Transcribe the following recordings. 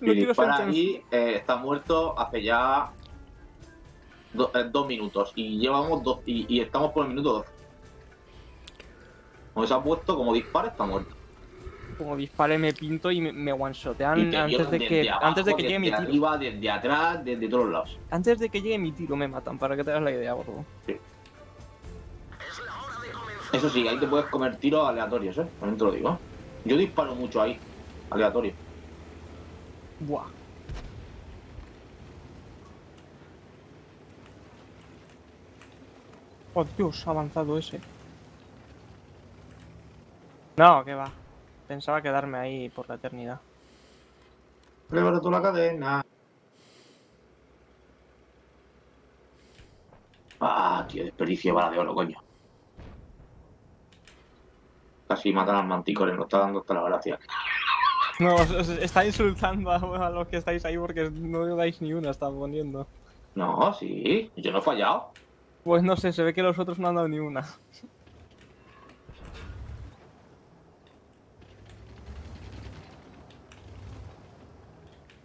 y dispara y eh, está muerto hace ya eh, dos minutos. Y llevamos dos. Y, estamos por el minuto 12. Como se ha puesto, como dispara, está muerto. Como dispare me pinto y me, one-shotean antes de que antes de que llegue mi tiro. arriba, desde atrás, desde todos lados. Antes de que llegue mi tiro me matan, para que te hagas la idea, bro. Sí. Eso sí, ahí te puedes comer tiros aleatorios, ¿eh? También te lo digo. Yo disparo mucho ahí, aleatorio. Buah. Oh Dios, ha avanzado ese. No, que va. Pensaba quedarme ahí por la eternidad. tú la cadena. Ah, tío, desperdicio bala de oro, coño. Casi matan al manticores, no está dando hasta la gracia. No, está insultando a, los que estáis ahí porque no dais ni una, está poniendo. No, sí, yo no he fallado. Pues no sé, se ve que los otros no han dado ni una.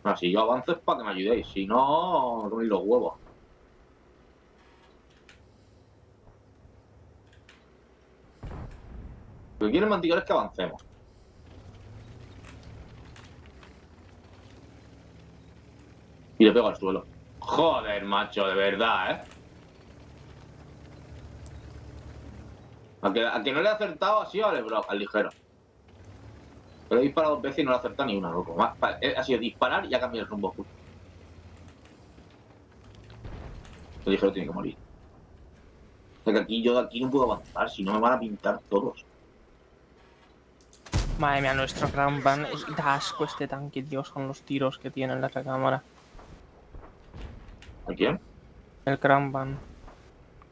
Así si yo avanzo es para que me ayudéis, si no, no los huevos. Lo que quieren mantigar es que avancemos. Y le pego al suelo. Joder, macho, de verdad, ¿eh? A que, no le he acertado así bro, al ligero. Pero he disparado dos veces y no le he acertado ni una, loco. Ha sido disparar y ha cambiado el rumbo. El ligero tiene que morir. O sea que aquí yo de aquí no puedo avanzar, si no me van a pintar todos. Madre mía, nuestro Grand Van da asco este tanque, Dios, con los tiros que tiene en la cámara. ¿A quién? El Grand Van.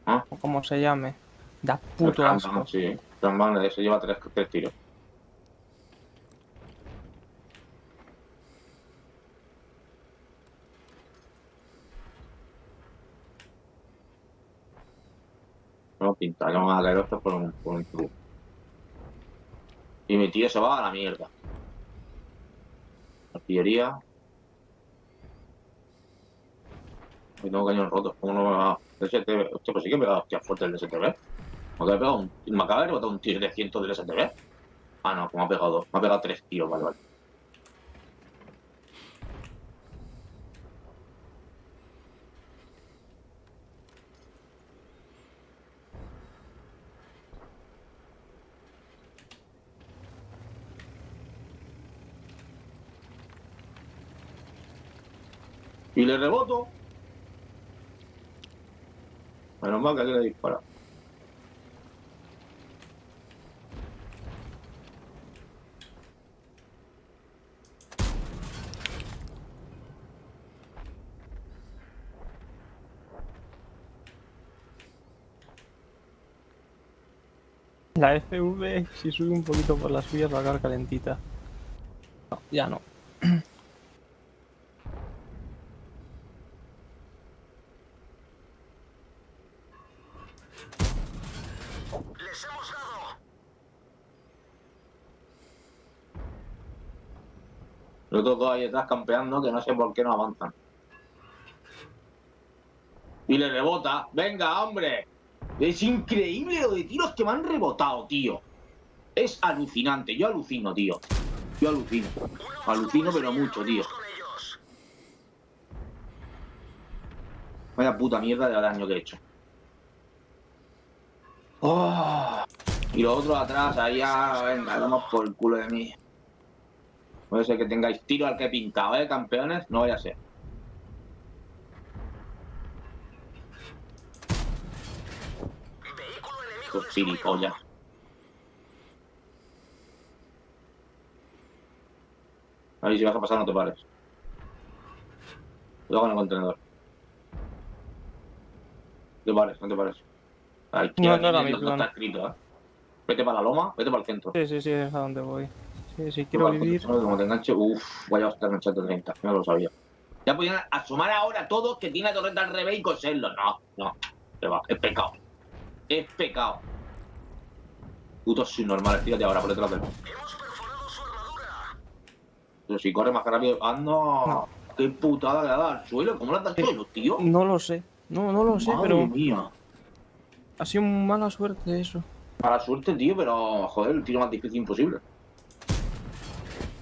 ¿Ah? O como se llame. Da puto asco. Sí, Grand Van se lleva tres, tres tiros. No pinta, no van a caer por un, por un tubo. Y mi tío se va a la mierda. Artillería. Y tengo cañón roto. ¿Cómo no me va? DSTV. Hostia, pues sí que me dado hostia fuerte el DSTV. Me, pegado un... me acaba de rebotar un tiro de 100 del DSTV. Ah, no, me ha pegado dos. Me ha pegado tres tiros, vale, vale. Y le reboto. Menos mal que le dispara. La FV, si sube un poquito por las vías, va a quedar calentita. No, ya no. Dos ahí detrás campeando que no sé por qué no avanzan. Y le rebota. ¡Venga, hombre! Es increíble lo de tiros que me han rebotado, tío. Es alucinante. Yo alucino, tío. Yo alucino. Alucino, pero mucho, tío. Vaya puta mierda de daño que he hecho. Oh. Y los otros atrás, ahí ya, venga, vamos por el culo de mí. Puede ser que tengáis tiro al que he pintado, ¿eh, campeones? No vaya a ser. Vehículo Ahí si vas a pasar no te pares. Cuidado con el contenedor. No te pares, no te pares. Ahí, no, no, no, no está escrito, ¿eh? Vete para la loma, vete para el centro. Sí, sí, sí, es a donde voy. Sí, sí, quiero vivir. Como te enganche, uff, vaya a estar en el chat de 30, no lo sabía. Ya podían asumar ahora todos que tiene la torreta al revés y coserlo. No, no, va, es pecado. Es pecado. Putos subnormales, fíjate ahora por detrás del. Pero si corre más rápido. ¡Ah, no! ¡Qué putada le ha dado al suelo! ¿Cómo le has dado al suelo, tío? No lo sé. No, no lo sé, Madre pero mía. ha sido mala suerte eso. Mala suerte, tío, pero joder, el tiro más difícil imposible.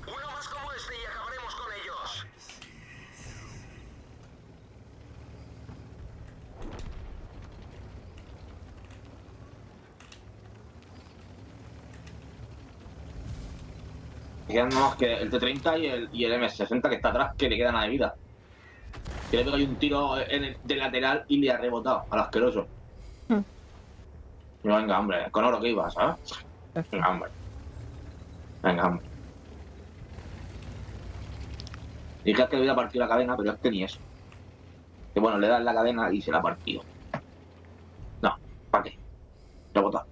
Uno más como este y acabaremos con ellos. Le quedan más que el T30 y el, y el M60 que está atrás, que le queda nada de vida. Que le pego ahí un tiro en el, de lateral y le ha rebotado al asqueroso. Hmm. No, venga, hombre, con oro que iba, ¿sabes? Venga, hombre. Venga, hombre. Dije que le hubiera partido la cadena, pero es que ni eso. Que bueno, le das la cadena y se la ha partido. No, ¿para qué? Rebota.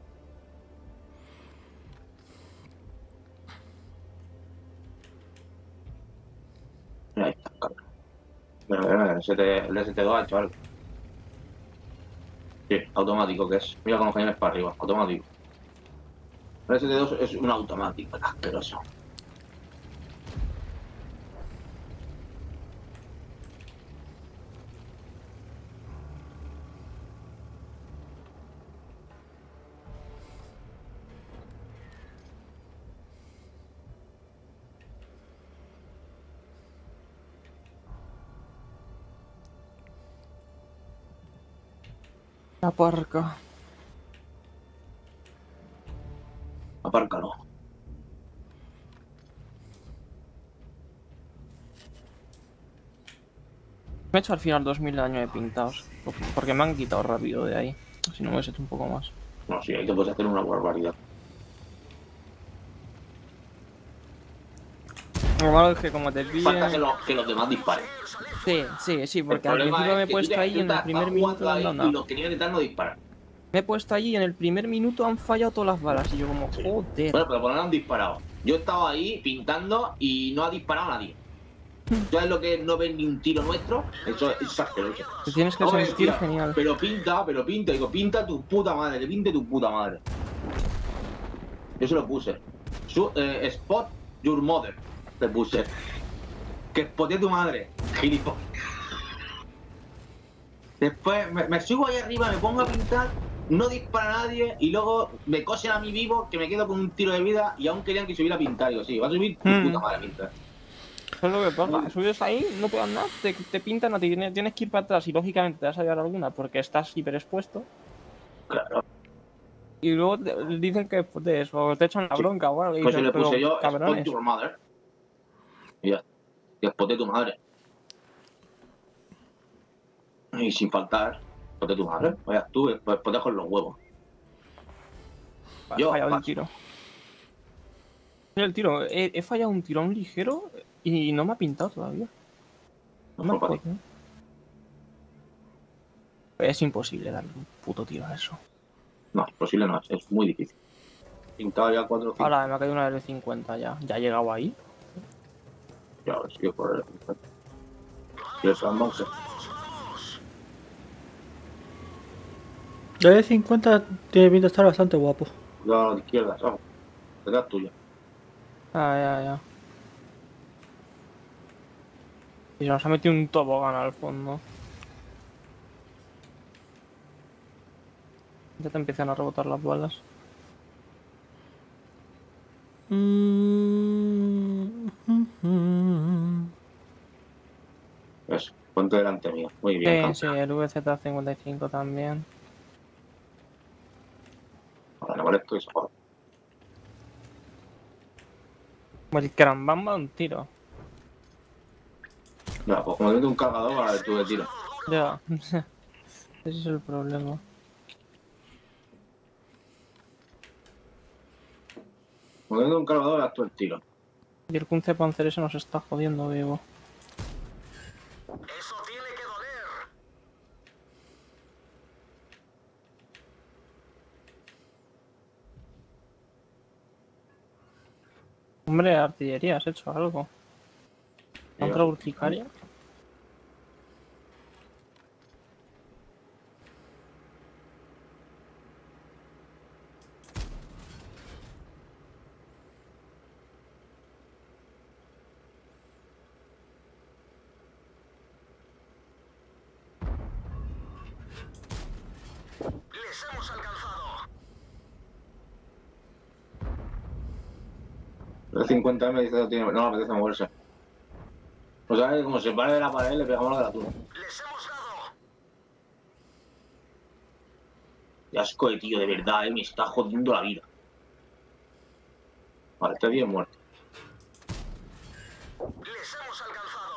Ahí está, cabrón. Bueno, el, ST, el ST2 ha hecho algo. Sí, automático que es. Mira con los cañones para arriba, automático. El ST2 es un automático, asqueroso. La parca. Apárcalo. Me he hecho al final 2000 de daño de pintados. Porque me han quitado rápido de ahí. Si no me hubiese hecho un poco más. No, sí, ahí te puedes hacer una barbaridad. Lo malo es que como te pillen... Falta que, lo- que los demás disparen. Sí, sí, sí, porque al principio me he es que puesto ahí y en el primer minuto ahí no, y no. los que tienen detrás no disparan. Me he puesto allí y en el primer minuto han fallado todas las balas. Y yo como, Sí. joder. Bueno, pero por menos han disparado. Yo he estado ahí pintando y no ha disparado nadie. ¿Sabes lo que es no ver ni un tiro nuestro? Eso es asqueroso. Te tienes que sentir genial. Pero pinta, pero pinta. Digo, pinta tu puta madre, que pinte tu puta madre. Yo se lo puse. Su, eh, spot your mother. Le puse. Que spote tu madre. Gilipollas. Después me, me subo ahí arriba, me pongo a pintar, no dispara nadie y luego me cosen a mí vivo que me quedo con un tiro de vida y aún querían que subiera a pintar. Digo, sí, va a subir tu Mm. puta madre a pintar. Eso es lo que pasa. Subes ahí, no puedes nada, te, te pintan a ti, tienes, que ir para atrás y lógicamente te vas a llevar alguna porque estás hiperexpuesto. Claro. Y luego te- dicen que pues, o te echan la bronca o algo. Pues dices, le puse "Pero, yo cabrones". Ya. Y spote tu madre. Y sin faltar, spote tu madre. Vaya tú, pues spote con los huevos. He Yo fallado el paso. tiro. El tiro, he, he fallado un tirón ligero y no me ha pintado todavía. No me para ti. acuerdo. Es imposible darle un puto tiro a eso. No, imposible no es, es muy difícil. Pintado ya 4 o 5. Ahora me ha caído una de 50 ya. Ya he llegado ahí. Ya ves, yo por el. Y el Sandbox. De 50 tiene pinta de estar bastante guapo. A la izquierda, ¿sabes? Detrás tuya. Ah, ya, ya. Y se nos ha metido un tobogán al fondo. Ya te empiezan a rebotar las balas. Eso, ponte delante mío. Muy bien, Sí, sí, el VZ55 también. Vale, con esto y se joda. El Crambamba un tiro. Ya, pues como tengo un cargador, ahora tú de tiro. Ya. Ese es el problema. Como tengo un cargador, ahora tú el tiro. Y el Kunze Panzer ese nos está jodiendo vivo. Eso tiene que doler. Hombre, artillería, has hecho algo. ¿Contra urticaria? El 50 me dice que no tiene- no le apetece moverse. O sea, que como se pare de la pared, le pegamos la de la tuna. Les hemos dado. Qué asco de tío, de verdad, eh, me está jodiendo la vida. Vale, este tío es muerto. Les hemos alcanzado.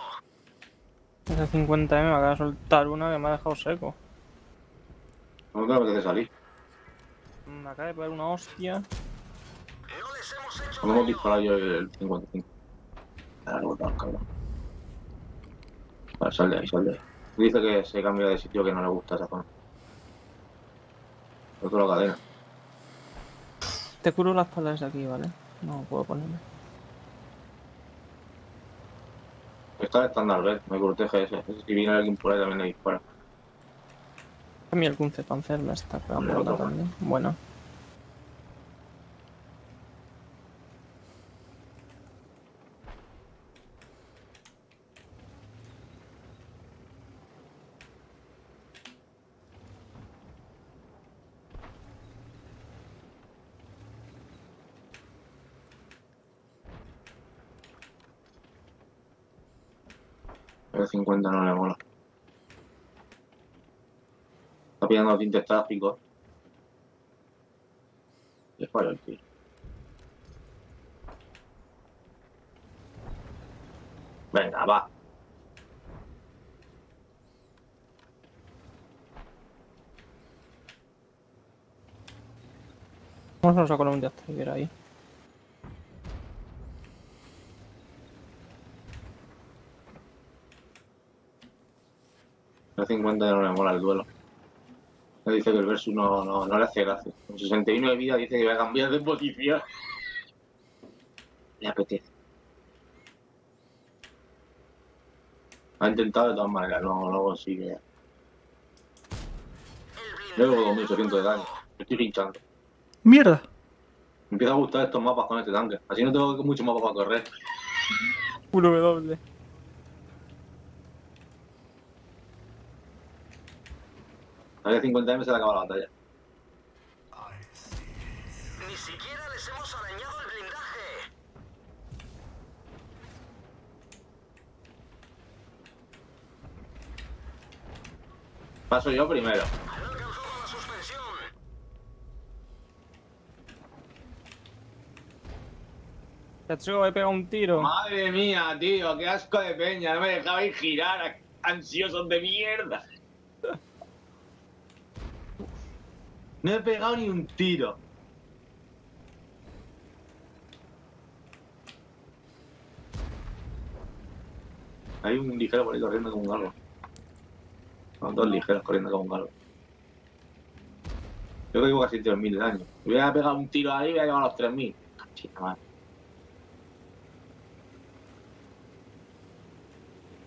Ese 50M me acaba de soltar una que me ha dejado seco. No te apetece salir. Me acaba de pegar una hostia. No hemos disparado yo el 55. Ahora lo botado, cabrón. Vale, sal de ahí, sal de ahí. Dice que se cambia de sitio que no le gusta esa zona. Otro la cadena. Te curo las espalda desde aquí, ¿vale? No puedo ponerme. Está estándar B, me protege ese. Si viene alguien por ahí también le dispara. A mí el Kunze Panzer me está pegando la también. Bueno. El 50 no le mola. Está pillando tintes tráficos. Le falla el tío. Venga, va. Vamos a sacar un Deathtrigger ahí. 50 ya no le mola el duelo. Le dice que el versus no, no, no le hace gracia. Con 61 de vida dice que va a cambiar de posición. Le apetece. Ha intentado de todas maneras, no, no consigue. Llevo con ha 1800 de daño. Me estoy hinchando. ¡Mierda! Me empieza a gustar estos mapas con este tanque. Así no tengo mucho mapa para correr. W. A ver, 50M se le acaba la batalla. Ni siquiera les hemos arañado el blindaje. Paso yo primero. Tetsuo, he pegado un tiro. Madre mía, tío, qué asco de peña. No me dejabais girar, ansiosos de mierda. No he pegado ni un tiro. Hay un ligero por ahí corriendo como un galgo. Son dos ligeros corriendo como un galgo. Yo que llevo casi 3.000 de daño. Hubiera pegado un tiro ahí, hubiera llegado a los 3.000. Cachita madre.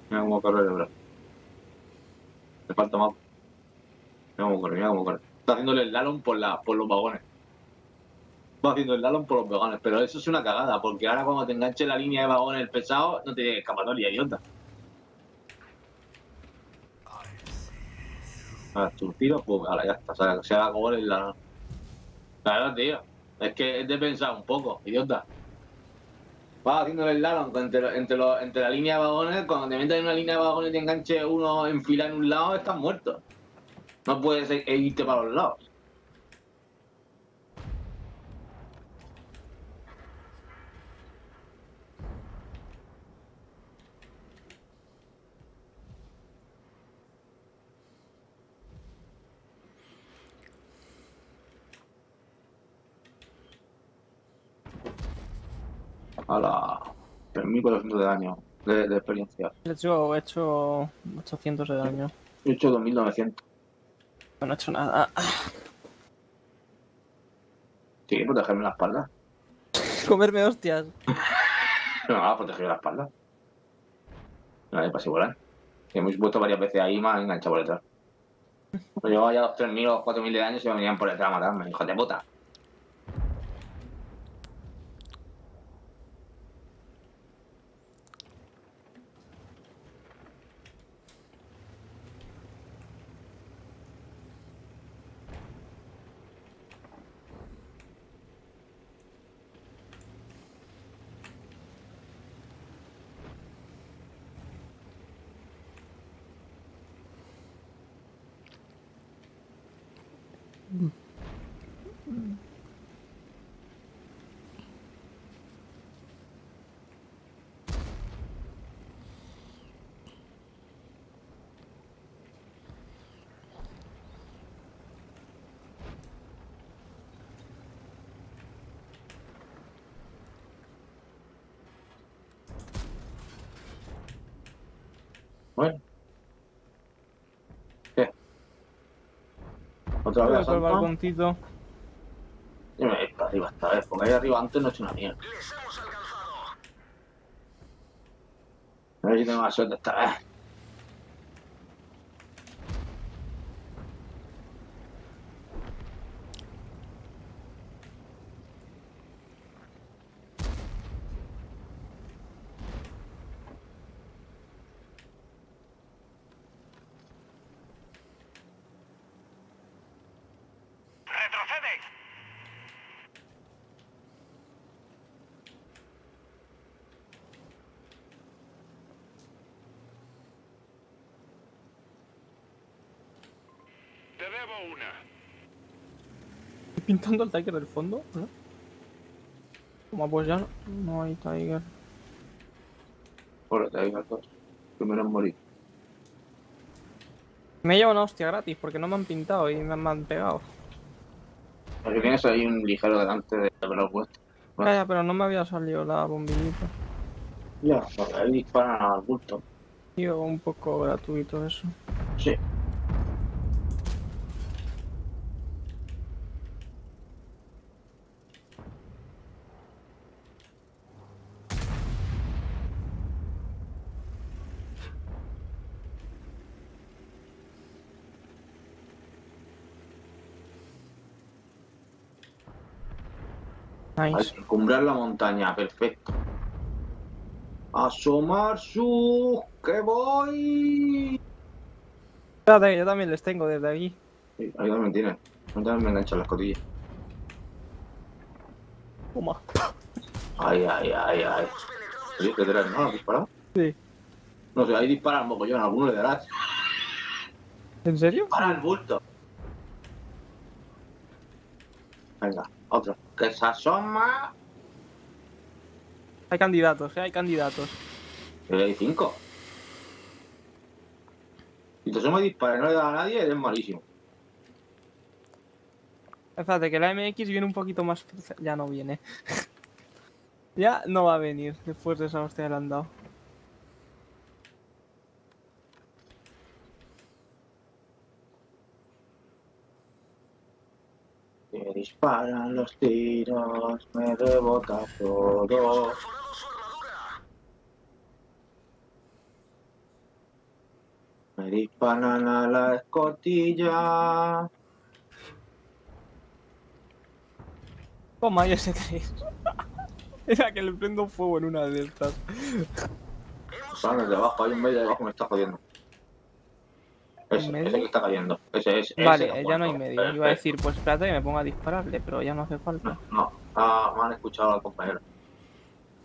Mira cómo corre el bro. Le falta más. Mira cómo corre, mira cómo corre. Está haciéndole el lalón por, los vagones. Va haciendo el lalón por los vagones, pero eso es una cagada, porque ahora cuando te enganche la línea de vagones pesado, no te escapatoria, idiota. A tu tiro, pues ahora ya está, o sea, se haga el lalón. Claro, tío. Es que es de pensar un poco, idiota. Vas haciéndole el lalón entre, la línea de vagones, cuando te metes en una línea de vagones y te enganche uno en fila en un lado, estás muerto. No puedes e- irte para los lados. A la 3.400 de daño de, de experiencia. Tetsuo, he hecho 800 de daño. He hecho 2.900. No he hecho nada. Sí, protegerme la espalda. Comerme hostias. No, va a proteger la espalda. No, de pase volar. Que hemos puesto varias veces ahí y me han enganchado por detrás. Pero llevaba ya los 3.000 o 4.000 de daño y se me venían por detrás a matarme, hijo de puta. Bueno. ¿Qué? ¿Otra vez asalto? balconcito. Yo me voy para arriba esta vez, porque ahí arriba antes no he hecho una mierda. Les hemos alcanzado. A ver si tengo más suerte esta vez. Una. Pintando el Tiger del fondo, ¿no? Como pues ya no, no hay Tiger. Te digo dos. Primero en morir. Me llevo una hostia gratis porque no me han pintado y me han, pegado. Porque tienes ahí un ligero delante de haberlo puesto. Bueno. Ya, ya, pero no me había salido la bombillita. Ya, porque ahí disparan al bulto. Tío, un poco gratuito eso. Sí. Nice. encumbrar la montaña, perfecto. Asomar su... que voy. Espérate, yo también les tengo desde aquí. Sí, ahí también tiene. A mí también me enganchan las cotillas. Toma. Ay, ay, ay, ay. Oye, ¿qué te? ¿No? ¿Has disparado? Sí. No sé, ahí disparan mogollón, alguno le darás. ¿En serio? Para el bulto. Venga, otro. Que se asoma. Hay candidatos, ¿eh? Hay candidatos. Que hay cinco. Si te asoma y dispara y no le da a nadie, eres malísimo. Espérate, que la MX viene un poquito más... Ya no viene. ya no va a venir después de esa hostia que le han dado. Me disparan los tiros, me rebota todo. Me disparan a la escotilla. Toma, ya ese 3. Era que le prendo fuego en una de estas. Desde abajo, hay un medio de abajo que me está jodiendo. Ese, ¿Un medio? ese que está cayendo. Ese es. ese Vale, que ha ya no hay medio. Iba a Perfecto. decir, pues espérate que me ponga a dispararle, pero ya no hace falta. No, no. Ah, me han escuchado al compañero.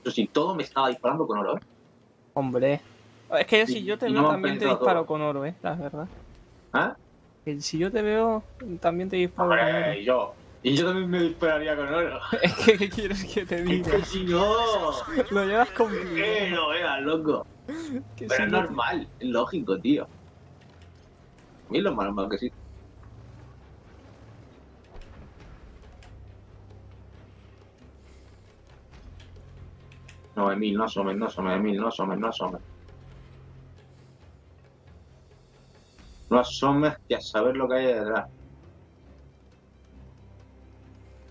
Pero si todo me estaba disparando con oro, ¿eh? Hombre. Es que si yo te y veo no también te disparo todo. con oro, eh, la verdad. ¿Eh? Que si yo te veo, también te disparo con oro. y yo. Y yo también me dispararía con oro. Es que, ¿qué quieres que te Es diga? que si no. Lo llevas ¿Qué conmigo. no veas, loco? Que Pero si es no- normal, es lógico, tío. Es lo más normal que sí. No, Emil, no asomes, no asomes, Emil, no asomes, no asomes. No asomes que a saber lo que hay detrás.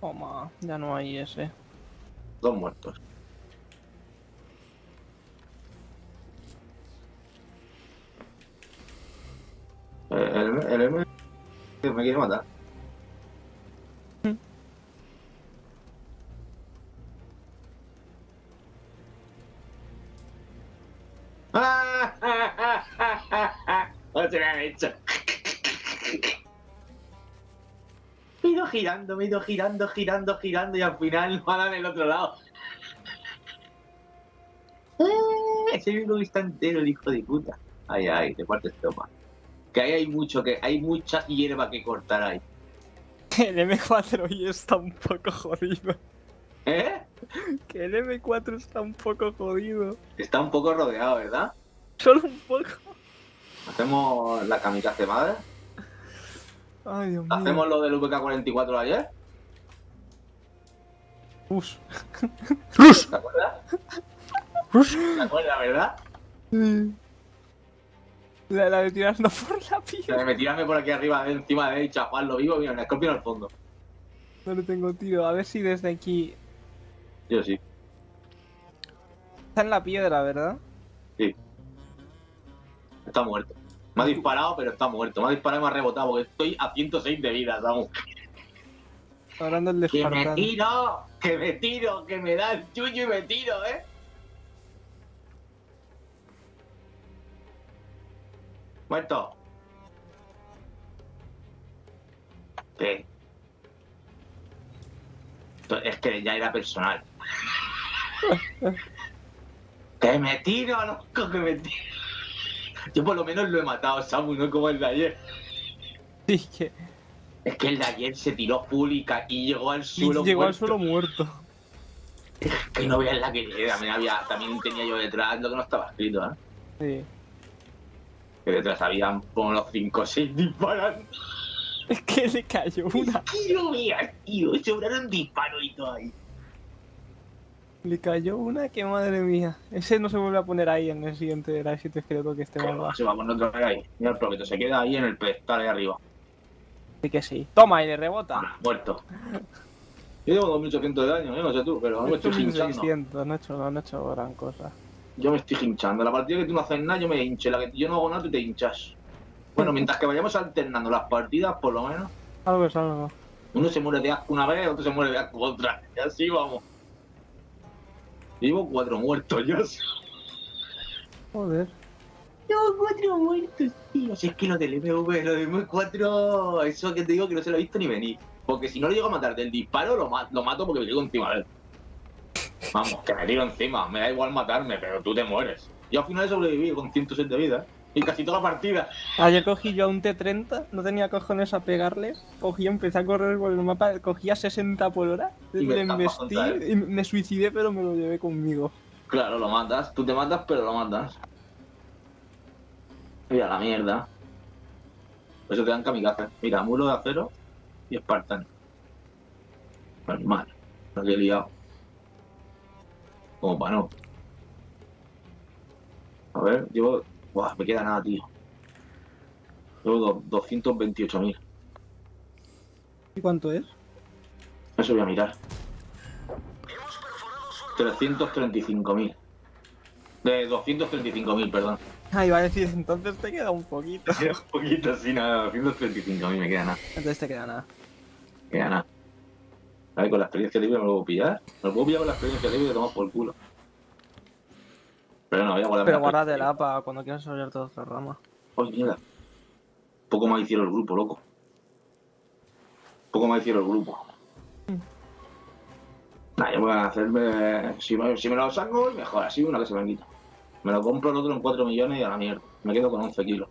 Toma, ya no hay ese. Dos muertos. Me quiere matar. Otra hecho. Me he ido girando, me he ido girando, girando, girando y al final me dan el otro lado. Eh, Ese mismo está entero, el hijo de puta. Ay, ay, te partes toma. Que ahí hay mucho, que hay mucha hierba que cortar ahí. El M4 y está un poco jodido. ¿Eh? Que el M4 está un poco jodido. Está un poco rodeado, ¿verdad? Solo un poco. Hacemos la kamikaze madre. Ay, Dios mío. Hacemos lo del VK44 de ayer. Ush. ¡Rush! ¿Te acuerdas? ¡Rush! ¿Te acuerdas, verdad? La, la de tirarnos por la piel. Me tirarme por aquí arriba, de encima de él, chaparlo vivo, mira, un escorpión al fondo. No le tengo tiro. A ver si desde aquí. Yo sí. Está en la piedra, ¿verdad? Sí. Está muerto. Me ha disparado, pero está muerto. Me ha disparado y me ha rebotado porque estoy a 106 de vida, vamos. Hablando el Que me tiro, que me tiro, que me da el chuyo y me tiro, ¿eh? Muerto. ¿Qué? Es que ya era personal. que me tiro, loco, que me tiro. Yo por lo menos lo he matado, Samu, no como el de ayer. Sí, que Es que el de ayer se tiró full y, y llegó al suelo. llegó al muerto. suelo muerto. Que no veas la que había, también tenía yo detrás lo que no estaba escrito, ¿eh? Sí. Que detrás habían como los 5 o 6 disparando. Es que le cayó una. ¿Qué no veas, tío? Sobraron disparos y todo ahí. Le cayó una que madre mía. Ese no se vuelve a poner ahí en el siguiente, era el siguiente esqueleto que esté va, Se va a poner otra vez ahí. Mira el proqueto, se queda ahí en el pedestal ahí arriba. Sí que sí. Toma y le rebota. Ah, muerto. Yo llevo 2800 de daño, ¿eh? no sé tú, pero no es hinchando. 1600, no he hecho, no he hecho gran cosa. Yo me estoy hinchando. La partida que tú no haces nada, yo me hincho. La que yo no hago nada, tú te hinchas. Bueno, mientras que vayamos alternando las partidas, por lo menos. Algo es algo. Uno se muere de asco una vez, otro se muere de asco otra. Y así vamos. Llevo cuatro muertos ya. Joder. Llevo cuatro muertos, tío. Si es que lo del MV, lo del M4, eso que te digo que no se lo he visto ni venir. Porque si no lo llego a matar del disparo, lo, ma- lo mato porque me llego encima de él. Vamos, que me tiro encima. Me da igual matarme, pero tú te mueres. Yo al final he sobrevivido con 107 de vida. ¿eh? Y casi toda la partida. Ayer cogí yo a un T30, no tenía cojones a pegarle. Cogí, empecé a correr por el mapa, cogía 60 por hora, Y me le embestí y me suicidé, pero me lo llevé conmigo. Claro, lo matas. Tú te matas, pero lo matas. Mira la mierda. Por eso te dan kamikaze. Mira, muro de acero y espartano. Normal. Lo que he liado. Como para no. A ver, llevo. Buah, me queda nada, tío. Llevo do- 228.000. ¿Y cuánto es? Eso voy a mirar. Hemos perforado su 335.000. De 235.000, perdón. Ah, iba a decir, entonces te queda un poquito. Queda un poquito así, nada, 235.000 me queda nada. Entonces te queda nada. Queda nada. Ver, con la experiencia libre me lo puedo pillar. Me lo puedo pillar con la experiencia libre y tomar por culo. Pero no, voy a guardar Pero guárdatela para cuando quieras desarrollar toda otra rama. Ay, mierda. Poco más hicieron el grupo, loco. Poco más hicieron el grupo. Nah, yo voy a hacerme. Si me, si me lo saco, mejor. Así una que se me quita. Me lo compro el otro en 4 millones y a la mierda. Me quedo con 11 kilos.